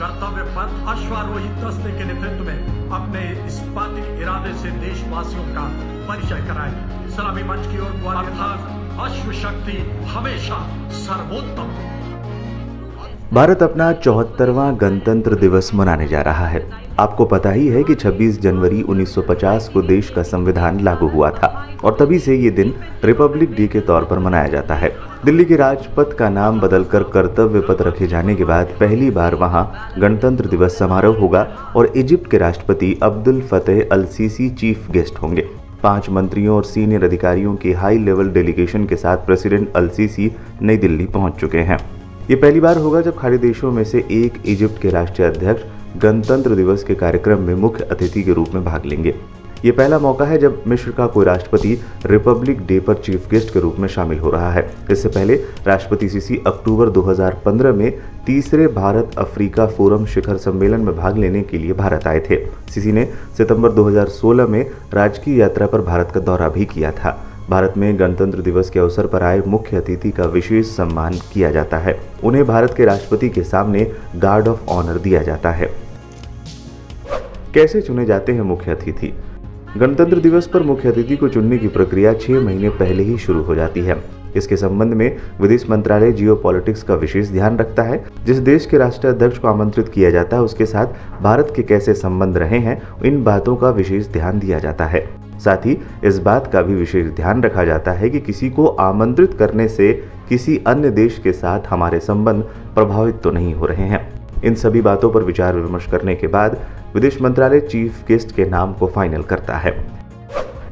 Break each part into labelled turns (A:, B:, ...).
A: कर्तव्य पथ अश्वारोही दस्ते के नेतृत्व में अपने इस पार्टी इरादे से देशवासियों का परिचय कराए। सलामी मंच की ओर अश्व शक्ति हमेशा सर्वोत्तम।
B: भारत अपना चौहत्तरवां गणतंत्र दिवस मनाने जा रहा है। आपको पता ही है कि 26 जनवरी 1950 को देश का संविधान लागू हुआ था और तभी से ये दिन रिपब्लिक डे के तौर पर मनाया जाता है। दिल्ली के राजपथ का नाम बदलकर कर्तव्य पथ रखे जाने के बाद पहली बार वहाँ गणतंत्र दिवस समारोह होगा और इजिप्ट के राष्ट्रपति Abdel Fattah el Sisi chief guest होंगे। पाँच मंत्रियों और सीनियर अधिकारियों के हाई लेवल डेलीगेशन के साथ प्रेसिडेंट अल सीसी नई दिल्ली पहुँच चुके हैं। ये पहली बार होगा जब खाड़ी देशों में से एक इजिप्ट के राष्ट्रीय अध्यक्ष गणतंत्र दिवस के कार्यक्रम में मुख्य अतिथि के रूप में भाग लेंगे। ये पहला मौका है जब मिश्र का कोई राष्ट्रपति रिपब्लिक डे पर चीफ गेस्ट के रूप में शामिल हो रहा है। इससे पहले राष्ट्रपति सीसी अक्टूबर 2015 में तीसरे भारत अफ्रीका फोरम शिखर सम्मेलन में भाग लेने के लिए भारत आए थे। सीसी ने सितंबर 2016 में राजकीय यात्रा पर भारत का दौरा भी किया था। भारत में गणतंत्र दिवस के अवसर पर आए मुख्य अतिथि का विशेष सम्मान किया जाता है। उन्हें भारत के राष्ट्रपति के सामने गार्ड ऑफ़ ऑनर दिया जाता है। कैसे चुने जाते हैं मुख्य अतिथि? गणतंत्र दिवस पर मुख्य अतिथि को चुनने की प्रक्रिया छह महीने पहले ही शुरू हो जाती है। इसके संबंध में विदेश मंत्रालय जियो पॉलिटिक्स का विशेष ध्यान रखता है। जिस देश के राष्ट्रीय अध्यक्ष को आमंत्रित किया जाता है, उसके साथ भारत के कैसे संबंध रहे हैं इन बातों का विशेष ध्यान दिया जाता है। साथ ही इस बात का भी विशेष ध्यान रखा जाता है कि किसी को आमंत्रित करने से किसी अन्य देश के साथ हमारे संबंध प्रभावित तो नहीं हो रहे हैं। इन सभी बातों पर विचार विमर्श करने के बाद विदेश मंत्रालय चीफ गेस्ट के नाम को फाइनल करता है।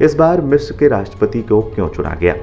B: इस बार मिस्र के राष्ट्रपति को क्यों चुना गया?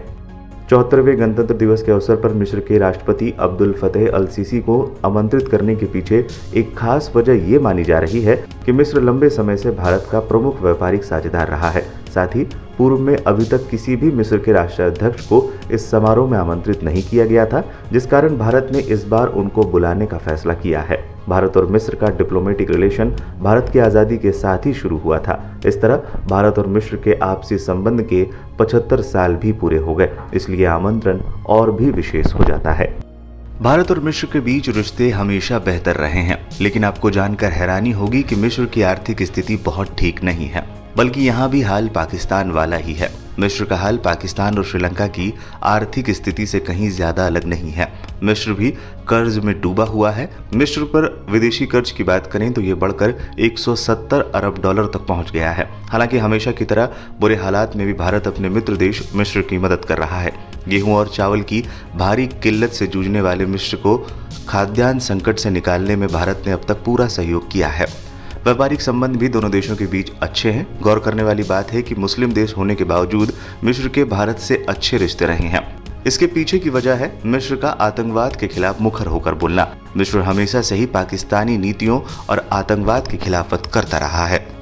B: चौहत्तरवें गणतंत्र दिवस के अवसर पर मिस्र के राष्ट्रपति अब्दुल फतेह अल सीसी को आमंत्रित करने के पीछे एक खास वजह ये मानी जा रही है कि मिस्र लंबे समय से भारत का प्रमुख व्यापारिक साझेदार रहा है। साथ ही पूर्व में अभी तक किसी भी मिस्र के राष्ट्राध्यक्ष को इस समारोह में आमंत्रित नहीं किया गया था, जिस कारण भारत ने इस बार उनको बुलाने का फैसला किया है। भारत और मिस्र का डिप्लोमेटिक रिलेशन भारत की आज़ादी के साथ ही शुरू हुआ था। इस तरह भारत और मिस्र के आपसी संबंध के 75 साल भी पूरे हो गए, इसलिए आमंत्रण और भी विशेष हो जाता है। भारत और मिस्र के बीच रिश्ते हमेशा बेहतर रहे हैं, लेकिन आपको जानकर हैरानी होगी कि मिस्र की आर्थिक स्थिति बहुत ठीक नहीं है। बल्कि यहाँ भी हाल पाकिस्तान वाला ही है। मिस्र का हाल पाकिस्तान और श्रीलंका की आर्थिक स्थिति से कहीं ज़्यादा अलग नहीं है। मिस्र भी कर्ज में डूबा हुआ है। मिस्र पर विदेशी कर्ज की बात करें तो ये बढ़कर 170 अरब डॉलर तक पहुँच गया है। हालाँकि हमेशा की तरह बुरे हालात में भी भारत अपने मित्र देश मिस्र की मदद कर रहा है। गेहूँ और चावल की भारी किल्लत से जूझने वाले मिस्र को खाद्यान्न संकट से निकालने में भारत ने अब तक पूरा सहयोग किया है। व्यापारिक संबंध भी दोनों देशों के बीच अच्छे हैं। गौर करने वाली बात है कि मुस्लिम देश होने के बावजूद मिश्र के भारत से अच्छे रिश्ते रहे हैं। इसके पीछे की वजह है मिश्र का आतंकवाद के खिलाफ मुखर होकर बोलना। मिश्र हमेशा से ही पाकिस्तानी नीतियों और आतंकवाद की खिलाफत करता रहा है।